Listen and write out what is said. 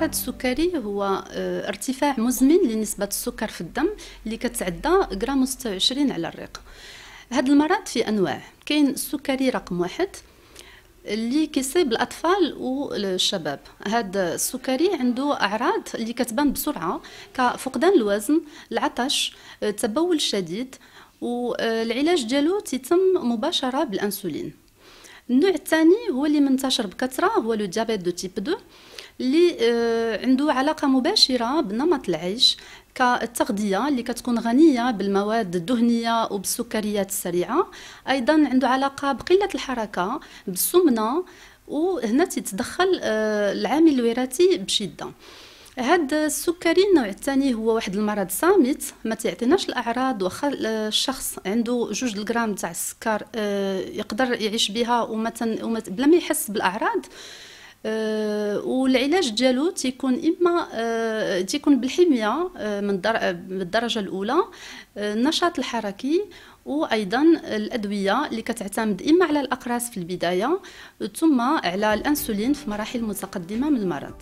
المرض السكري هو آه، ارتفاع مزمن لنسبة السكر في الدم اللي كتعدى غرام 26 على الريق. هذا المرض في أنواع. كاين السكري رقم واحد اللي كيصيب الأطفال والشباب. هذا السكري عنده أعراض اللي كتبان بسرعة كفقدان الوزن العطش تبول شديد والعلاج ديالو تيتم مباشرة بالأنسولين. النوع الثاني هو اللي منتشر بكثرة هو le diabète de type 2 اللي آه، عنده علاقة مباشرة بنمط العيش كالتغذية اللي كتكون غنية بالمواد الدهنية وبالسكريات السريعة. أيضا عنده علاقة بقلة الحركة بالسمنة وهنا تتدخل آه، العامل الوراثي بشدة. هذا السكري النوع الثاني هو واحد المرض صامت ما تعطيناش الأعراض واخا الشخص عنده جوج الغرام تاع السكر آه، يقدر يعيش بها وما بلا ما يحس بالأعراض والعلاج ديالو تيكون إما أه تيكون بالحمية أه من الدرجه الأولى النشاط الحركي وأيضا الأدوية اللي كتعتمد إما على الأقراص في البداية ثم على الأنسولين في مراحل متقدمة من المرض.